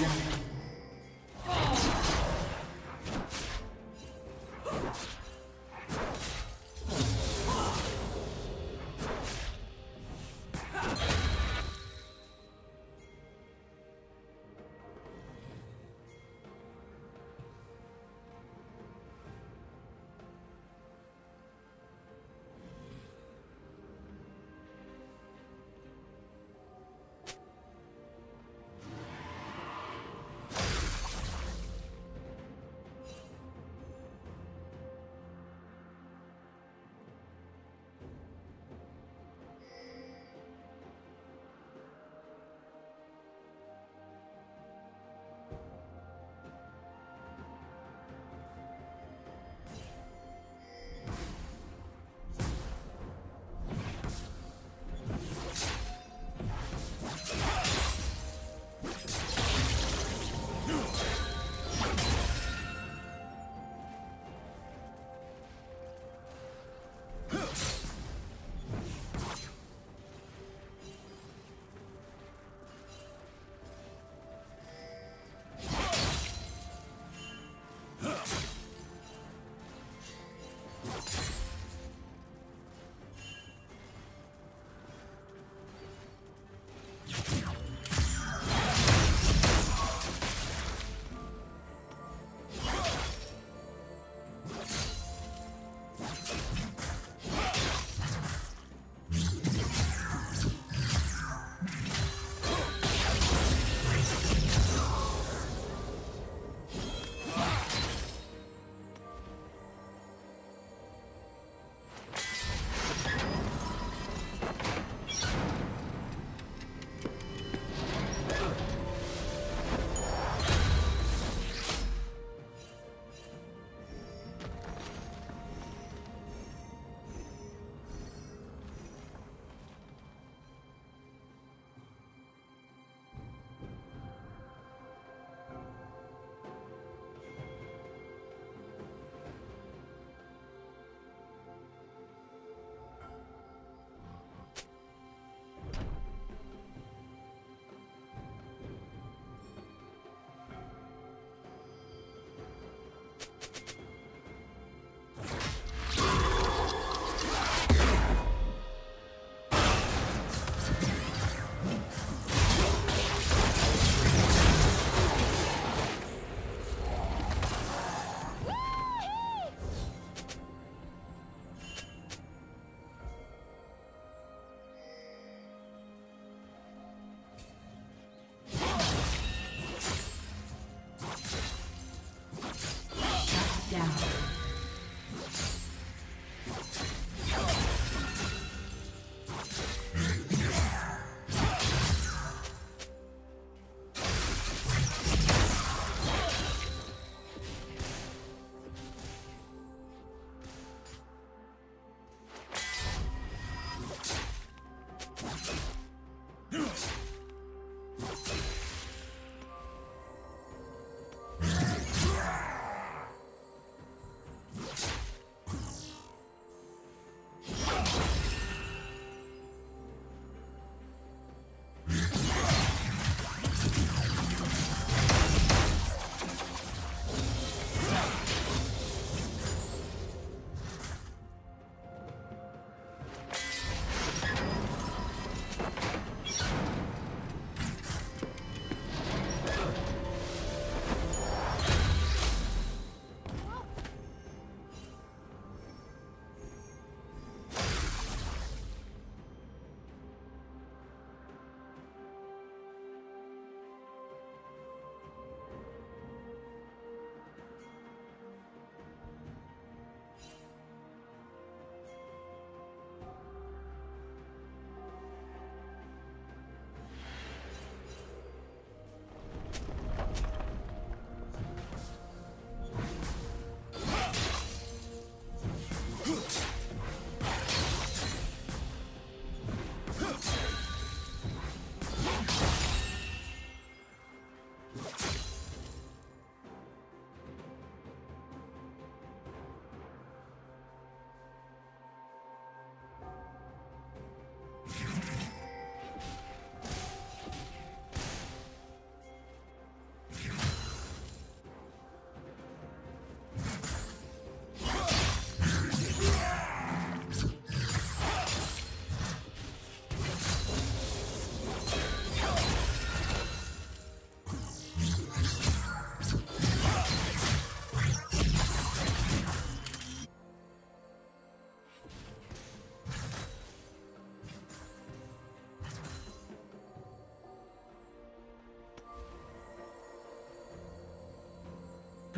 blood.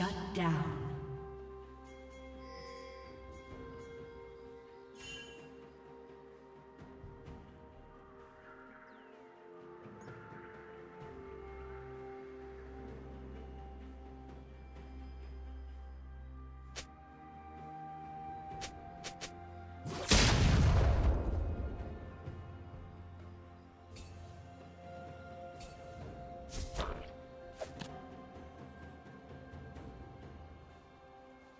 Shut down.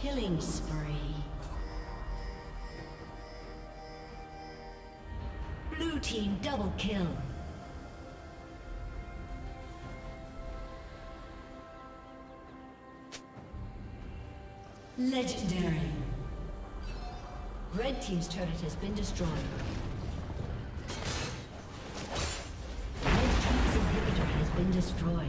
Killing spree. Blue team double kill. Legendary. Red team's turret has been destroyed. Red team's inhibitor has been destroyed.